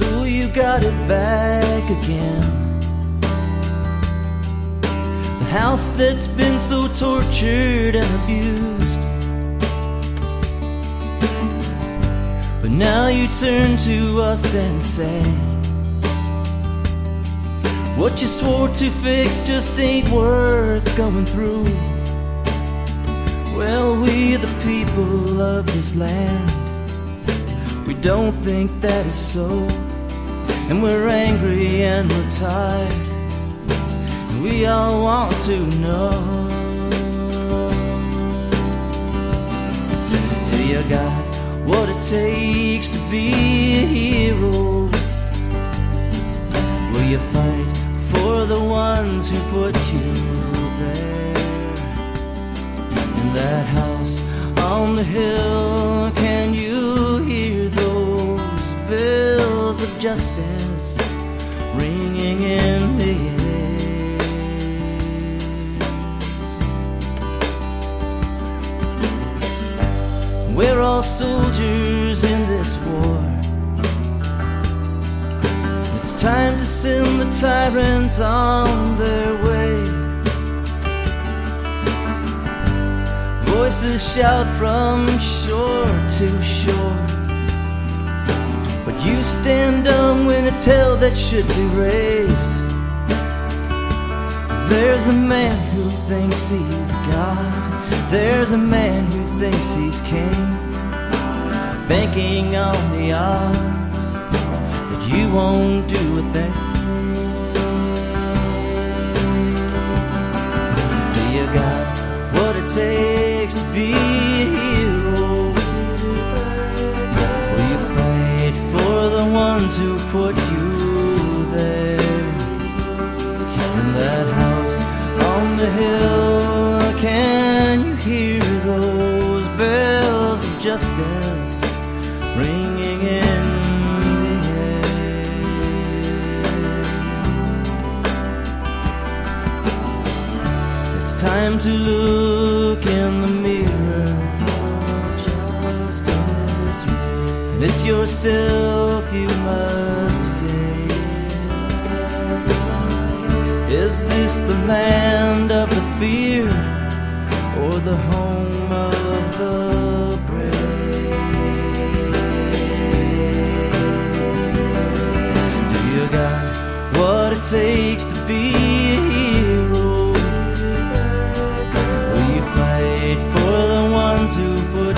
So you got it back again. The house that's been so tortured and abused. But now you turn to us and say, What you swore to fix just ain't worth going through. Well, we the people of this land, we don't think that is so. And we're angry and we're tired, and we all want to know. Do you got what it takes to be a hero? Will you fight for the ones who put you there? In that house on the hill, justice ringing in the air? We're all soldiers in this war. It's time to send the tyrants on their way. Voices shout from shore to shore. But you stand dumb when it's hell that should be raised. There's a man who thinks he's God. There's a man who thinks he's king. Banking on the odds that you won't do a thing. Put you there? In that house on the hill, can you hear those bells of justice ringing in the air? It's time to look in the and it's yourself you must face. Is this the land of the fear, or the home of the brave? Do you got what it takes to be a hero? Will you fight for the ones who put